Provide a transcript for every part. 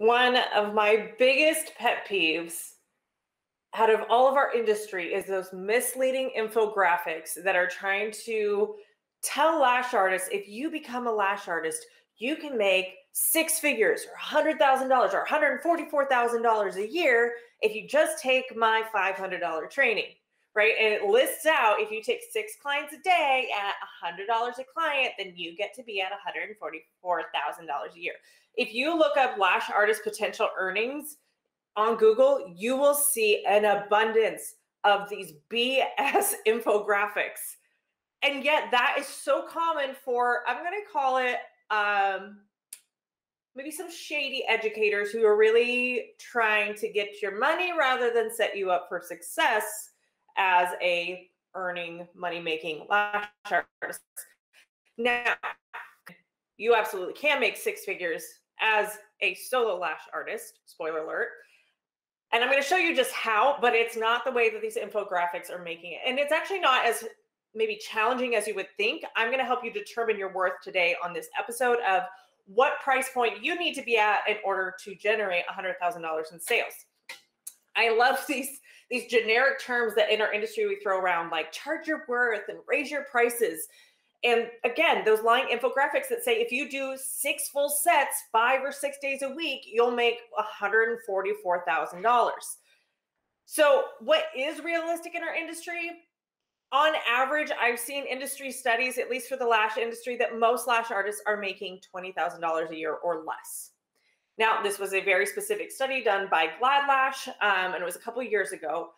One of my biggest pet peeves out of all of our industry is those misleading infographics that are trying to tell lash artists if you become a lash artist, you can make six figures or $100,000 or $144,000 a year if you just take my $500 training, right? And it lists out if you take six clients a day at $100 a client, then you get to be at $144,000 a year. If you look up lash artist potential earnings on Google, you will see an abundance of these BS infographics. And yet, that is so common for, I'm going to call it, um, maybe some shady educators who are really trying to get your money rather than set you up for success as a earning money making lash artist. Now, you absolutely can make six figures as a solo lash artist, spoiler alert. And I'm going to show you just how, but it's not the way that these infographics are making it. And it's actually not as maybe challenging as you would think. I'm going to help you determine your worth today on this episode of what price point you need to be at in order to generate $100,000 in sales. I love these these generic terms that in our industry we throw around like charge your worth and raise your prices. And again, those lying infographics that say if you do six full sets, five or six days a week, you'll make $144,000. So, what is realistic in our industry? on average, I've seen industry studies, at least for the lash industry, that most lash artists are making $20,000 a year or less. Now, this was a very specific study done by Glad Lash, um, and it was a couple years ago.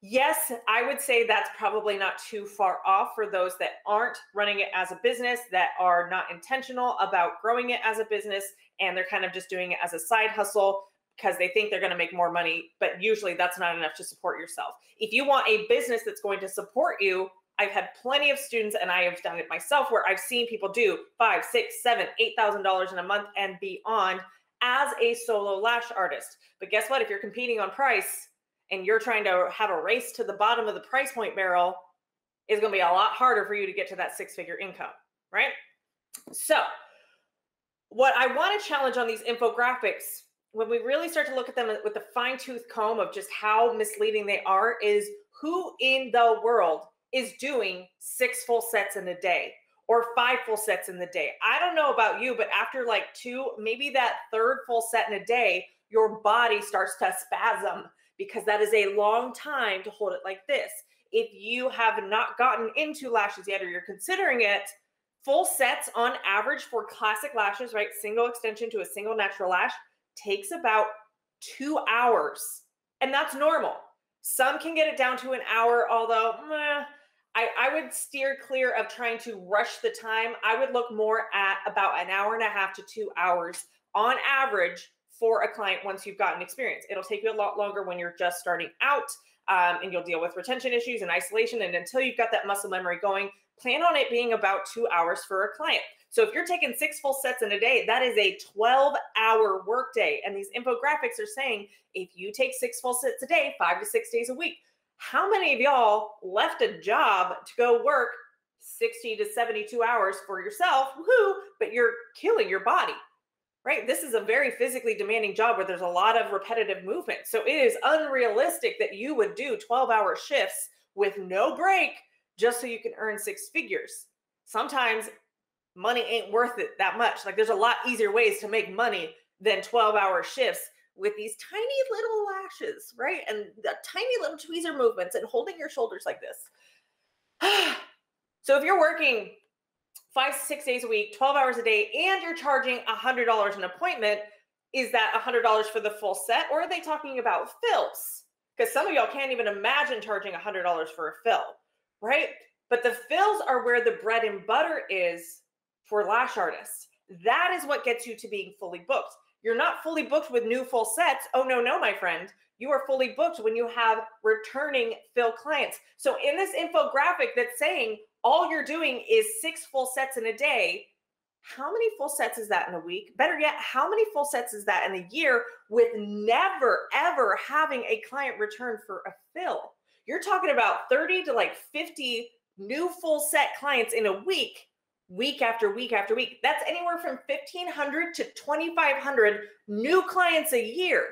Yes, I would say that's probably not too far off for those that aren't running it as a business, that are not intentional about growing it as a business, and they're kind of just doing it as a side hustle because they think they're going to make more money, but usually that's not enough to support yourself. If you want a business that's going to support you, I've had plenty of students, and I have done it myself, where I've seen people do five, six, seven, eight thousand dollars in a month and beyond as a solo lash artist. But guess what? If you're competing on price and you're trying to have a race to the bottom of the price point barrel, it's going to be a lot harder for you to get to that six-figure income, right? So, what I want to challenge on these infographics when we really start to look at them with the fine tooth comb of just how misleading they are, is who in the world is doing six full sets in a day or five full sets in the day? I don't know about you, but after like two, maybe that third full set in a day, your body starts to spasm because that is a long time to hold it like this. If you have not gotten into lashes yet or you're considering it, full sets on average for classic lashes, right? Single extension to a single natural lash takes about two hours, and that's normal. Some can get it down to an hour, although meh, I, I would steer clear of trying to rush the time. I would look more at about an hour and a half to two hours on average for a client once you've gotten experience. It'll take you a lot longer when you're just starting out. Um, and you'll deal with retention issues and isolation. And until you've got that muscle memory going, plan on it being about two hours for a client. So if you're taking six full sets in a day, that is a 12 hour workday. And these infographics are saying if you take six full sets a day, five to six days a week, how many of y'all left a job to go work 60 to 72 hours for yourself? Woohoo, but you're killing your body. Right? This is a very physically demanding job where there's a lot of repetitive movement. So it is unrealistic that you would do 12 hour shifts with no break just so you can earn six figures. Sometimes money ain't worth it that much. Like there's a lot easier ways to make money than 12 hour shifts with these tiny little lashes, right? And the tiny little tweezer movements and holding your shoulders like this. so if you're working five, six days a week, 12 hours a day, and you're charging $100 an appointment, is that $100 for the full set? Or are they talking about fills? Because some of y'all can't even imagine charging $100 for a fill, right? But the fills are where the bread and butter is for lash artists. That is what gets you to being fully booked. You're not fully booked with new full sets. Oh, no, no, my friend. You are fully booked when you have returning fill clients. So, in this infographic that's saying all you're doing is six full sets in a day, how many full sets is that in a week? Better yet, how many full sets is that in a year with never, ever having a client return for a fill? You're talking about 30 to like 50 new full set clients in a week week after week after week. That's anywhere from 1500 to 2500 new clients a year.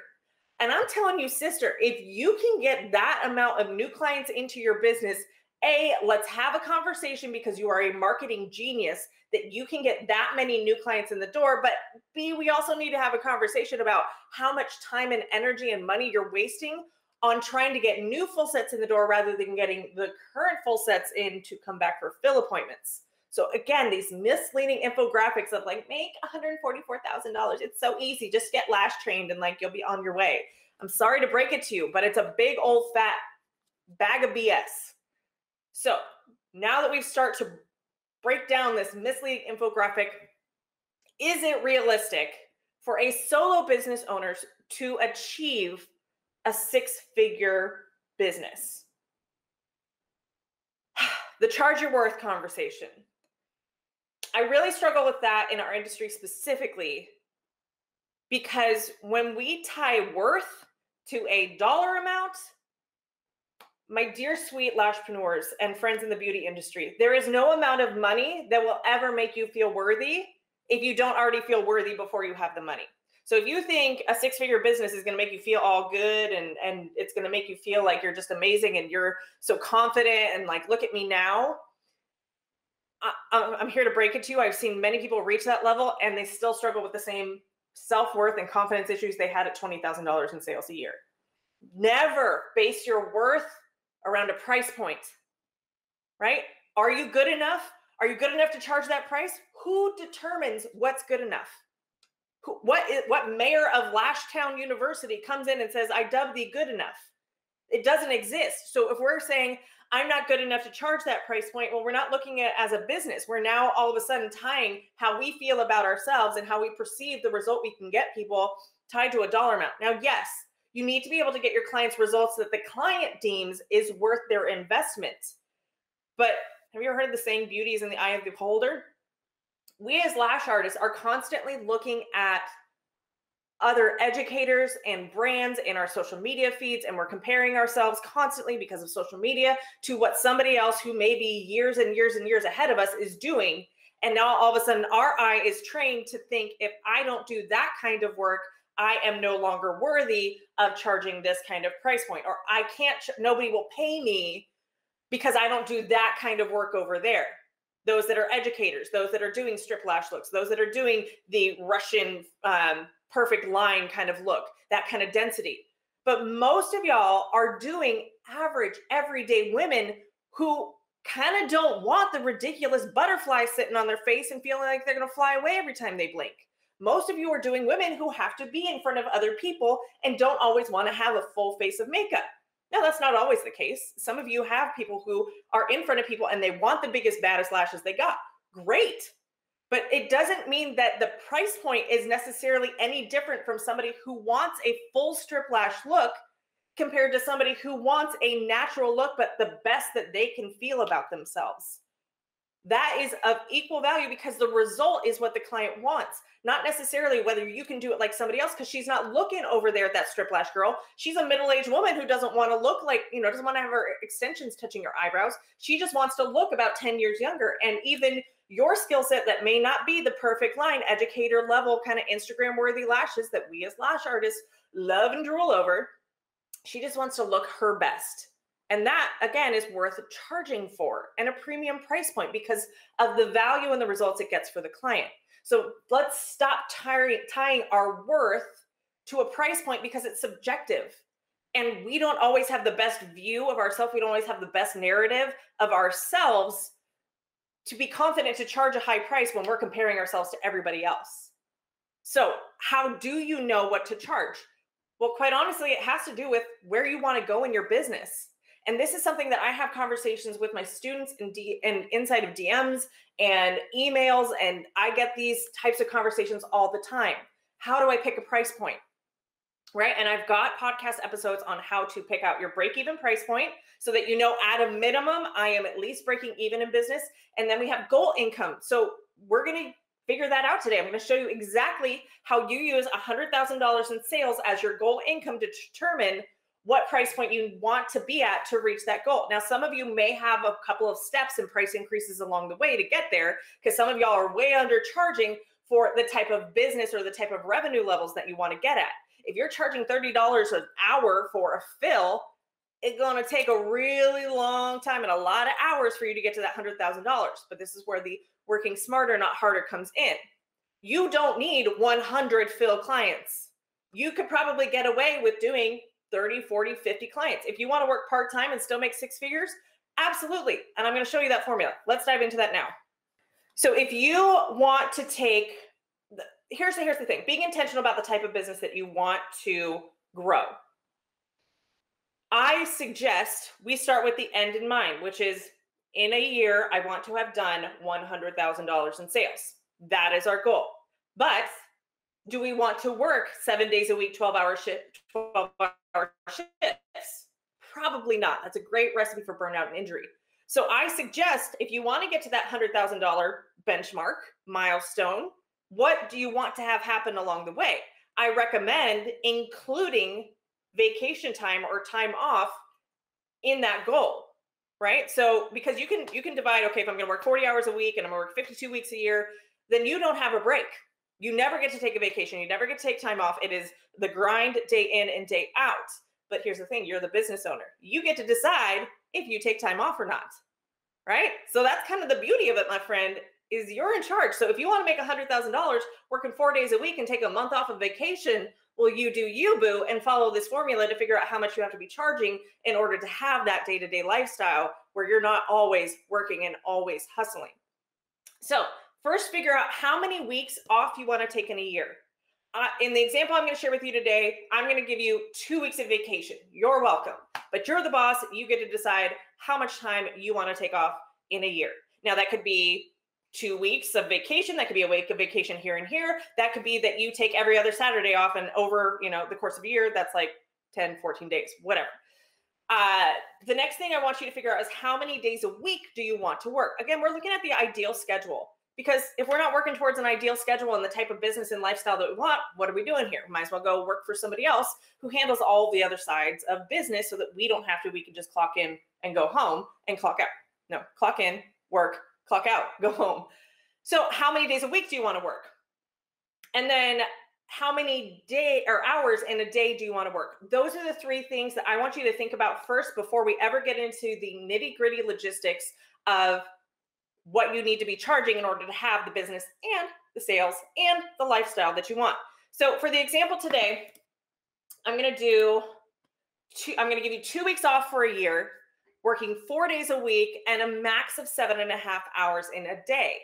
And I'm telling you, sister, if you can get that amount of new clients into your business, A, let's have a conversation because you are a marketing genius that you can get that many new clients in the door. But B, we also need to have a conversation about how much time and energy and money you're wasting on trying to get new full sets in the door rather than getting the current full sets in to come back for fill appointments. So again, these misleading infographics of like make $144,000. It's so easy. Just get lash trained and like you'll be on your way. I'm sorry to break it to you, but it's a big old fat bag of BS. So now that we've started to break down this misleading infographic, is it realistic for a solo business owner to achieve a six-figure business? the charge your worth conversation. I really struggle with that in our industry specifically because when we tie worth to a dollar amount, my dear sweet lashpreneurs and friends in the beauty industry, there is no amount of money that will ever make you feel worthy if you don't already feel worthy before you have the money. So if you think a six-figure business is going to make you feel all good and and it's going to make you feel like you're just amazing and you're so confident and like look at me now, I, am here to break it to you. I've seen many people reach that level and they still struggle with the same self worth and confidence issues they had at $20,000 in sales a year. Never base your worth around a price point, right? Are you good enough? Are you good enough to charge that price? Who determines what's good enough? Who, what is, what mayor of Lashtown University comes in and says, I dub thee good enough? It doesn't exist. So if we're saying, I'm not good enough to charge that price point. Well, we're not looking at it as a business. We're now all of a sudden tying how we feel about ourselves and how we perceive the result we can get people tied to a dollar amount. Now, yes, you need to be able to get your clients results that the client deems is worth their investment. But have you ever heard of the saying, beauty is in the eye of the beholder? We as lash artists are constantly looking at other educators and brands in our social media feeds and we're comparing ourselves constantly because of social media to what somebody else who may be years and years and years ahead of us is doing. And now all of a sudden our eye is trained to think if i don't do that kind of work i am no longer worthy of charging this kind of price point or i can't nobody will pay me because i don't do that kind of work over there. Those that are educators those that are doing strip lash looks those that are doing the russian um, perfect line kind of look, that kind of density. But most of y'all are doing average, everyday women who kind of don't want the ridiculous butterfly sitting on their face and feeling like they're going to fly away every time they blink. Most of you are doing women who have to be in front of other people and don't always want to have a full face of makeup. Now, that's not always the case. Some of you have people who are in front of people and they want the biggest, baddest lashes they got. Great. But it doesn't mean that the price point is necessarily any different from somebody who wants a full strip lash look compared to somebody who wants a natural look, but the best that they can feel about themselves. That is of equal value because the result is what the client wants, not necessarily whether you can do it like somebody else, because she's not looking over there at that strip lash girl. She's a middle aged woman who doesn't want to look like, you know, doesn't want to have her extensions touching her eyebrows. She just wants to look about 10 years younger. And even your skill set that may not be the perfect line, educator level kind of Instagram worthy lashes that we as lash artists love and drool over. She just wants to look her best. And that, again, is worth charging for and a premium price point because of the value and the results it gets for the client. So let's stop tying, tying our worth to a price point because it's subjective. And we don't always have the best view of ourselves. We don't always have the best narrative of ourselves to be confident to charge a high price when we're comparing ourselves to everybody else. So, how do you know what to charge? Well, quite honestly, it has to do with where you want to go in your business. And this is something that I have conversations with my students and D- and inside of DMs and emails and I get these types of conversations all the time. How do I pick a price point? Right? And I've got podcast episodes on how to pick out your break even price point so that you know at a minimum, I am at least breaking even in business. And then we have goal income. So we're going to figure that out today. I'm going to show you exactly how you use $100,000 in sales as your goal income to determine what price point you want to be at to reach that goal. Now, some of you may have a couple of steps and price increases along the way to get there because some of y'all are way undercharging for the type of business or the type of revenue levels that you want to get at. If you're charging $30 an hour for a fill, it's going to take a really long time and a lot of hours for you to get to that $100,000. But this is where the working smarter, not harder comes in. You don't need 100 fill clients. You could probably get away with doing 30, 40, 50 clients. If you want to work part time and still make six figures, absolutely. And I'm going to show you that formula. Let's dive into that now. So if you want to take, here's the, here's the thing: being intentional about the type of business that you want to grow. I suggest we start with the end in mind, which is in a year, I want to have done $100,000 in sales. That is our goal. But do we want to work seven days a week, 12 hour shift, 12 hour shifts? Probably not. That's a great recipe for burnout and injury. So I suggest if you want to get to that $100,000 benchmark milestone, what do you want to have happen along the way? I recommend including vacation time or time off in that goal right? So because you can you can divide okay if i'm going to work 40 hours a week and i'm going to work 52 weeks a year then you don't have a break. You never get to take a vacation. You never get to take time off. It is the grind day in and day out. But here's the thing you're the business owner. You get to decide if you take time off or not right? So that's kind of the beauty of it my friend is you're in charge. So if you want to make $100000 working four days a week and take a month off of vacation well you do you boo and follow this formula to figure out how much you have to be charging in order to have that day-to-day lifestyle where you're not always working and always hustling? So first figure out how many weeks off you want to take in a year. Uh, in the example i'm going to share with you today i'm going to give you two weeks of vacation. You're welcome. But you're the boss you get to decide how much time you want to take off in a year. Now that could be two weeks of vacation. That could be a week of vacation here and here. That could be that you take every other Saturday off and over, you know, the course of a year, that's like 10, 14 days, whatever. Uh, the next thing I want you to figure out is how many days a week do you want to work? Again, we're looking at the ideal schedule because if we're not working towards an ideal schedule and the type of business and lifestyle that we want, what are we doing here? Might as well go work for somebody else who handles all the other sides of business so that we don't have to, we can just clock in and go home and clock out. No, clock in, work, clock out, go home. So, how many days a week do you want to work? And then how many day or hours in a day do you want to work? Those are the three things that I want you to think about first before we ever get into the nitty gritty logistics of what you need to be charging in order to have the business and the sales and the lifestyle that you want. So, for the example today, I'm going to do two, I'm going to give you two weeks off for a year working four days a week and a max of seven and a half hours in a day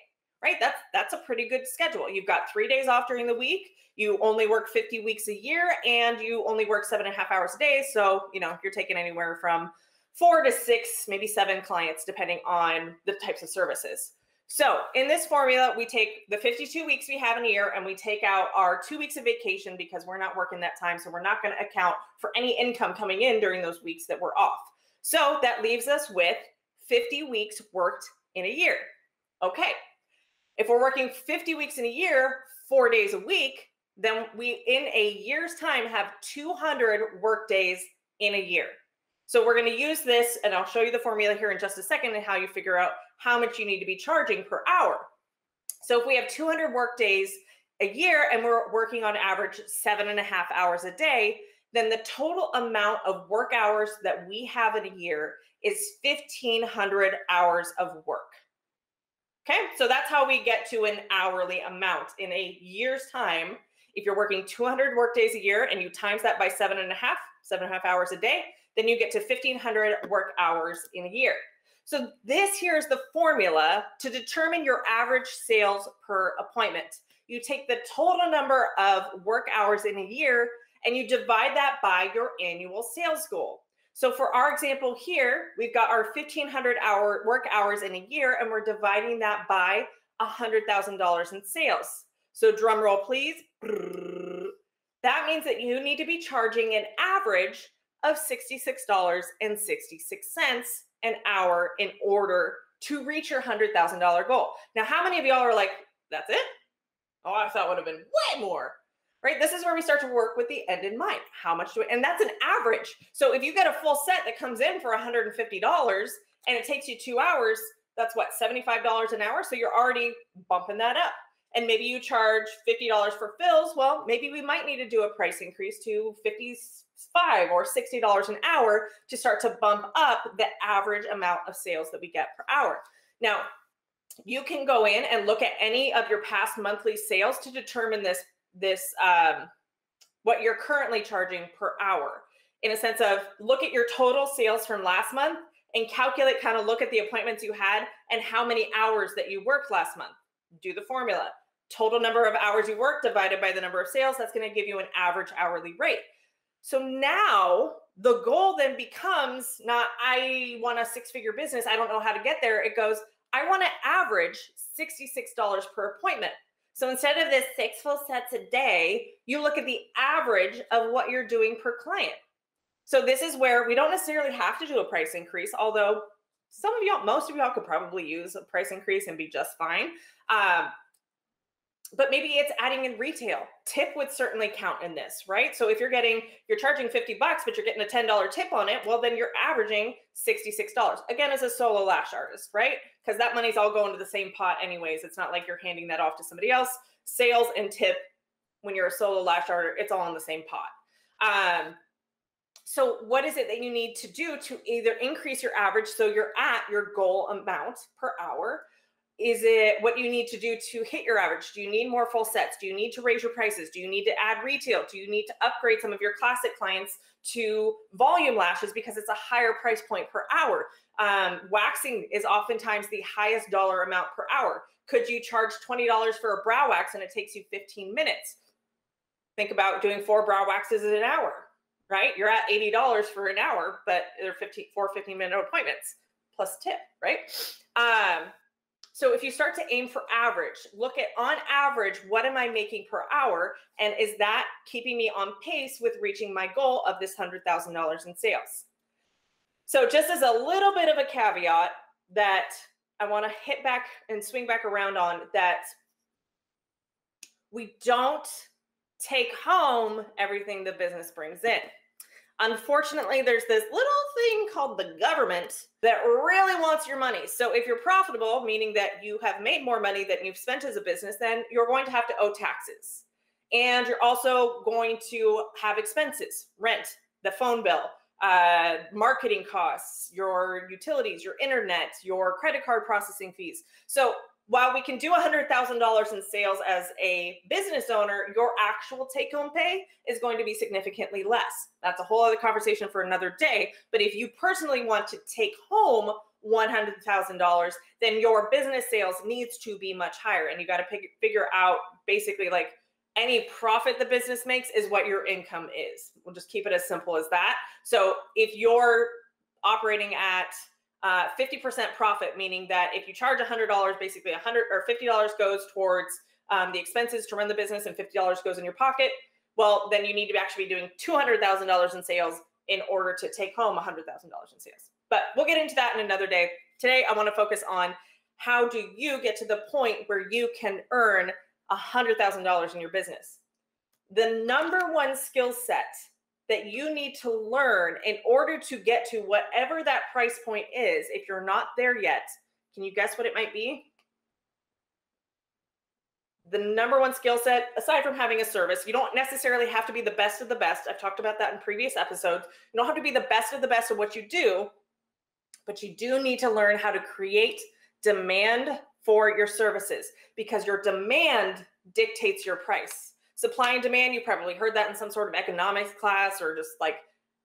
right? That's that's a pretty good schedule. You've got three days off during the week you only work 50 weeks a year and you only work seven and a half hours a day. So you know you're taking anywhere from four to six maybe seven clients depending on the types of services. So in this formula we take the 52 weeks we have in a year and we take out our two weeks of vacation because we're not working that time. So we're not going to account for any income coming in during those weeks that we're off so that leaves us with 50 weeks worked in a year. Okay. If we're working 50 weeks in a year, four days a week, then we in a year's time have 200 work days in a year. So we're going to use this, and I'll show you the formula here in just a second and how you figure out how much you need to be charging per hour. So if we have 200 work days a year and we're working on average seven and a half hours a day, then the total amount of work hours that we have in a year is 1500 hours of work. Okay, so that's how we get to an hourly amount in a year's time. If you're working 200 work days a year and you times that by seven and a half, seven and a half hours a day, then you get to 1500 work hours in a year. So this here is the formula to determine your average sales per appointment. You take the total number of work hours in a year and you divide that by your annual sales goal. So for our example here, we've got our 1500 hour work hours in a year and we're dividing that by $100,000 in sales. So drum roll please. That means that you need to be charging an average of $66.66 an hour in order to reach your $100,000 goal. Now, how many of y'all are like, that's it? Oh, I thought it would have been way more. Right? This is where we start to work with the end in mind. How much do it, and that's an average. So if you get a full set that comes in for $150 and it takes you two hours, that's what, $75 an hour? So you're already bumping that up. And maybe you charge $50 for fills. Well, maybe we might need to do a price increase to 55 or $60 an hour to start to bump up the average amount of sales that we get per hour. Now, you can go in and look at any of your past monthly sales to determine this this um, what you're currently charging per hour in a sense of look at your total sales from last month and calculate kind of look at the appointments you had and how many hours that you worked last month. Do the formula. Total number of hours you worked divided by the number of sales that's going to give you an average hourly rate. So now the goal then becomes not i want a six figure business i don't know how to get there it goes i want to average $66 per appointment so instead of this six full sets a day, you look at the average of what you're doing per client. So this is where we don't necessarily have to do a price increase, although some of y'all, most of y'all could probably use a price increase and be just fine. Um, but maybe it's adding in retail. Tip would certainly count in this, right? So if you're getting, you're charging 50 bucks, but you're getting a $10 tip on it, well, then you're averaging $66. Again, as a solo lash artist, right? Because that money's all going to the same pot anyways. It's not like you're handing that off to somebody else. Sales and tip, when you're a solo lash artist, it's all in the same pot. Um, so what is it that you need to do to either increase your average so you're at your goal amount per hour is it what you need to do to hit your average? Do you need more full sets? Do you need to raise your prices? Do you need to add retail? Do you need to upgrade some of your classic clients to volume lashes because it's a higher price point per hour? Um, waxing is oftentimes the highest dollar amount per hour. Could you charge $20 for a brow wax and it takes you 15 minutes? Think about doing four brow waxes in an hour, right? You're at $80 for an hour, but they're 15, four 15 minute appointments plus tip, right? Um, so if you start to aim for average, look at on average, what am I making per hour? And is that keeping me on pace with reaching my goal of this $100,000 in sales? So just as a little bit of a caveat that I want to hit back and swing back around on that we don't take home everything the business brings in. Unfortunately, there's this little thing called the government that really wants your money. So if you're profitable, meaning that you have made more money than you've spent as a business, then you're going to have to owe taxes. And you're also going to have expenses, rent, the phone bill, uh, marketing costs, your utilities, your internet, your credit card processing fees. So while we can do $100,000 in sales as a business owner, your actual take home pay is going to be significantly less. That's a whole other conversation for another day. But if you personally want to take home $100,000, then your business sales needs to be much higher. And you got to figure out basically like any profit the business makes is what your income is. We'll just keep it as simple as that. So if you're operating at uh, 50% profit, meaning that if you charge $100, basically 100 or $50 goes towards um, the expenses to run the business and $50 goes in your pocket. Well, then you need to actually be doing $200,000 in sales in order to take home $100,000 in sales. But we'll get into that in another day. Today, I want to focus on how do you get to the point where you can earn $100,000 in your business. The number one skill set that you need to learn in order to get to whatever that price point is. If you're not there yet, can you guess what it might be? The number one skill set, aside from having a service, you don't necessarily have to be the best of the best. I've talked about that in previous episodes. You don't have to be the best of the best of what you do, but you do need to learn how to create demand for your services because your demand dictates your price supply and demand. You probably heard that in some sort of economics class or just like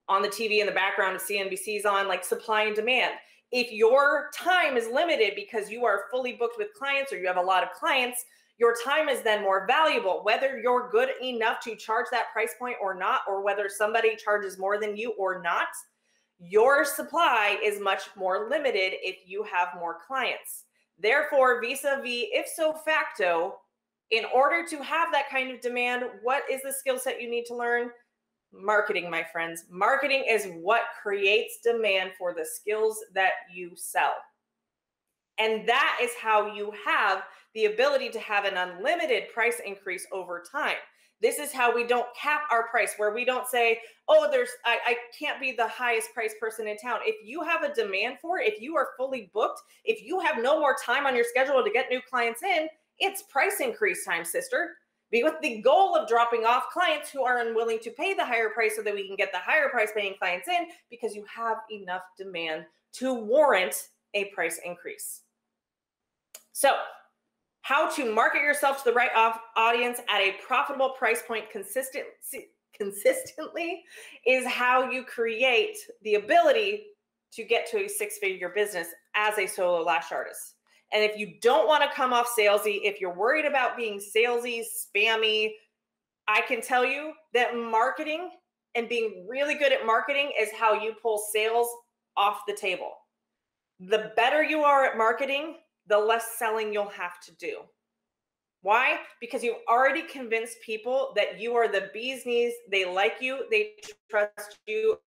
on the TV in the background of CNBC's on, like supply and demand. If your time is limited because you are fully booked with clients or you have a lot of clients, your time is then more valuable, whether you're good enough to charge that price point or not, or whether somebody charges more than you or not. Your supply is much more limited if you have more clients. Therefore, vis a vis ipso facto, in order to have that kind of demand, what is the skill set you need to learn? Marketing, my friends. Marketing is what creates demand for the skills that you sell. And that is how you have the ability to have an unlimited price increase over time. This is how we don't cap our price, where we don't say, oh, there's, I, I can't be the highest price person in town. If you have a demand for it, if you are fully booked, if you have no more time on your schedule to get new clients in, it's price increase time, sister. Be with the goal of dropping off clients who are unwilling to pay the higher price so that we can get the higher price paying clients in because you have enough demand to warrant a price increase. So, how to market yourself to the right audience at a profitable price point consistent, consistently is how you create the ability to get to a six figure business as a solo lash artist. And if you don't want to come off salesy, if you're worried about being salesy, spammy, I can tell you that marketing and being really good at marketing is how you pull sales off the table. The better you are at marketing, the less selling you'll have to do. Why? Because you've already convinced people that you are the bee's knees. They like you, they trust you,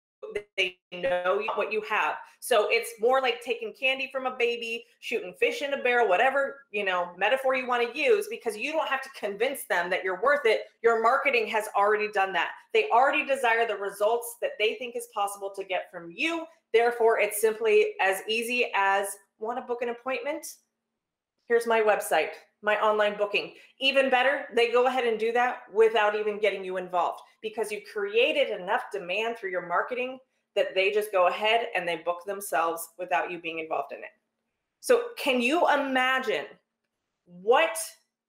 they know what you have. So it's more like taking candy from a baby, shooting fish in a barrel, whatever, you know, metaphor you want to use because you don't have to convince them that you're worth it. Your marketing has already done that. They already desire the results that they think is possible to get from you. Therefore, it's simply as easy as want to book an appointment? Here's my website, my online booking. Even better, they go ahead and do that without even getting you involved because you created enough demand through your marketing that they just go ahead and they book themselves without you being involved in it. So, can you imagine what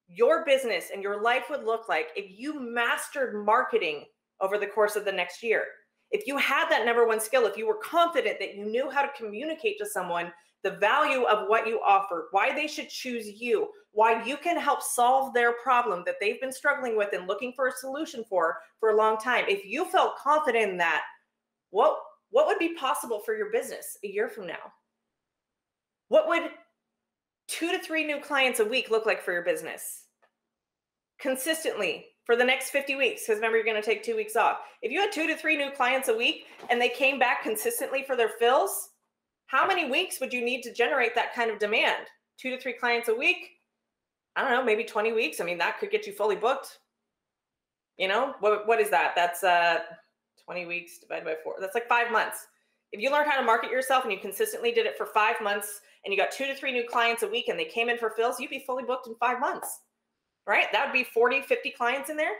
your business and your life would look like if you mastered marketing over the course of the next year? If you had that number one skill, if you were confident that you knew how to communicate to someone the value of what you offer, why they should choose you, why you can help solve their problem that they've been struggling with and looking for a solution for for a long time. If you felt confident in that, what what would be possible for your business a year from now? What would 2 to 3 new clients a week look like for your business? Consistently for the next 50 weeks because remember you're going to take 2 weeks off. If you had 2 to 3 new clients a week and they came back consistently for their fills, how many weeks would you need to generate that kind of demand? Two to three clients a week? I don't know, maybe 20 weeks. I mean, that could get you fully booked. You know, what, what is that? That's uh, 20 weeks divided by four. That's like five months. If you learned how to market yourself and you consistently did it for five months and you got two to three new clients a week and they came in for fills, you'd be fully booked in five months, right? That would be 40, 50 clients in there.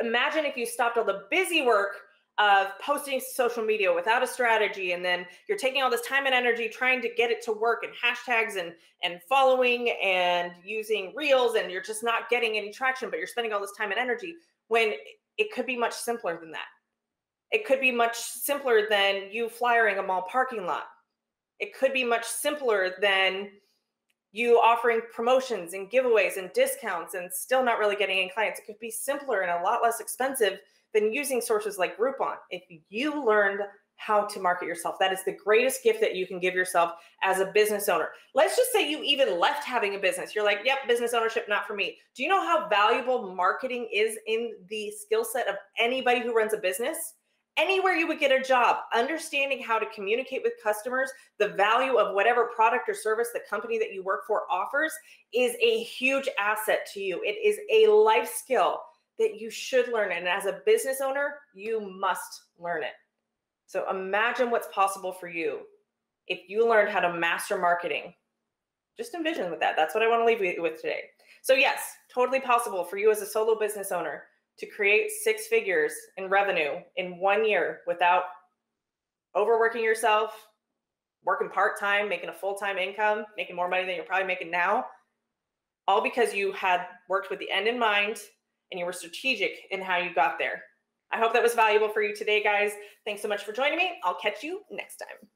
Imagine if you stopped all the busy work of posting social media without a strategy and then you're taking all this time and energy trying to get it to work and hashtags and and following and using reels and you're just not getting any traction but you're spending all this time and energy when it could be much simpler than that. It could be much simpler than you flyering a mall parking lot. It could be much simpler than you offering promotions and giveaways and discounts and still not really getting any clients. It could be simpler and a lot less expensive than using sources like Groupon. If you learned how to market yourself, that is the greatest gift that you can give yourself as a business owner. Let's just say you even left having a business. You're like, yep, business ownership, not for me. Do you know how valuable marketing is in the skill set of anybody who runs a business? Anywhere you would get a job, understanding how to communicate with customers, the value of whatever product or service the company that you work for offers is a huge asset to you. It is a life skill that you should learn. it. And as a business owner, you must learn it. So imagine what's possible for you if you learned how to master marketing. Just envision with that. That's what I want to leave you with today. So, yes, totally possible for you as a solo business owner to create six figures in revenue in one year without overworking yourself, working part time, making a full time income, making more money than you're probably making now, all because you had worked with the end in mind and you were strategic in how you got there. I hope that was valuable for you today, guys. Thanks so much for joining me. I'll catch you next time.